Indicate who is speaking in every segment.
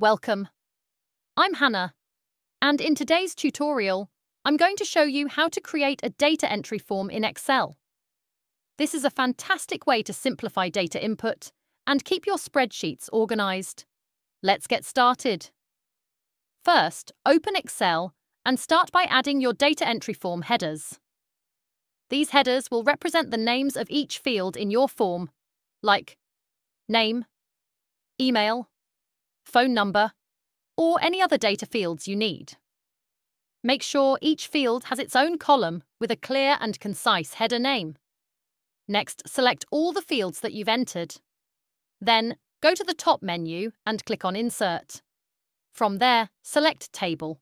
Speaker 1: Welcome. I'm Hannah, and in today's tutorial, I'm going to show you how to create a data entry form in Excel. This is a fantastic way to simplify data input and keep your spreadsheets organised. Let's get started. First, open Excel and start by adding your data entry form headers. These headers will represent the names of each field in your form, like name, email, phone number, or any other data fields you need. Make sure each field has its own column with a clear and concise header name. Next, select all the fields that you've entered. Then, go to the top menu and click on Insert. From there, select Table.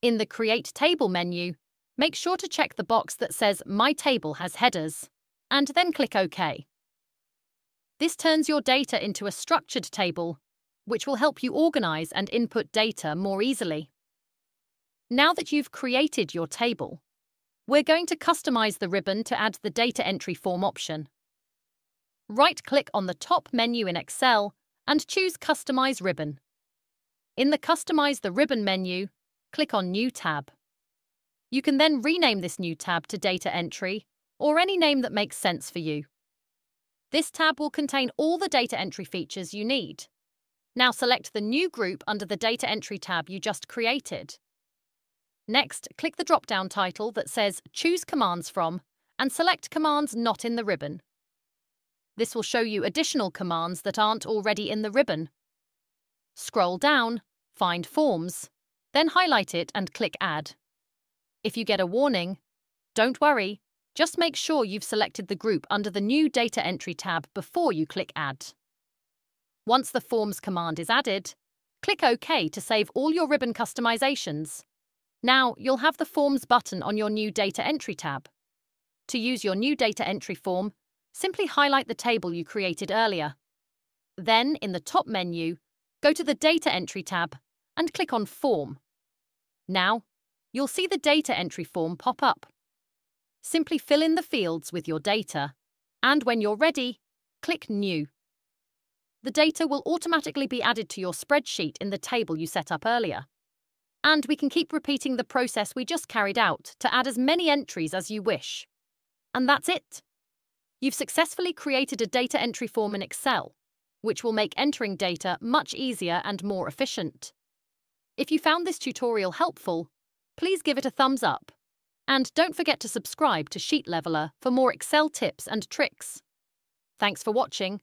Speaker 1: In the Create Table menu, make sure to check the box that says My Table has headers, and then click OK. This turns your data into a structured table, which will help you organise and input data more easily. Now that you've created your table, we're going to customise the ribbon to add the data entry form option. Right-click on the top menu in Excel and choose Customise Ribbon. In the Customise the Ribbon menu, click on New tab. You can then rename this new tab to Data Entry or any name that makes sense for you. This tab will contain all the data entry features you need. Now select the new group under the Data Entry tab you just created. Next, click the drop-down title that says Choose Commands From and select commands not in the ribbon. This will show you additional commands that aren't already in the ribbon. Scroll down, find Forms, then highlight it and click Add. If you get a warning, don't worry, just make sure you've selected the group under the new Data Entry tab before you click Add. Once the Forms command is added, click OK to save all your ribbon customizations. Now, you'll have the Forms button on your new Data Entry tab. To use your new data entry form, simply highlight the table you created earlier. Then, in the top menu, go to the Data Entry tab and click on Form. Now, you'll see the data entry form pop up. Simply fill in the fields with your data, and when you're ready, click New. The data will automatically be added to your spreadsheet in the table you set up earlier. And we can keep repeating the process we just carried out to add as many entries as you wish. And that's it. You've successfully created a data entry form in Excel, which will make entering data much easier and more efficient. If you found this tutorial helpful, please give it a thumbs up and don't forget to subscribe to Sheet Leveller for more Excel tips and tricks. Thanks for watching,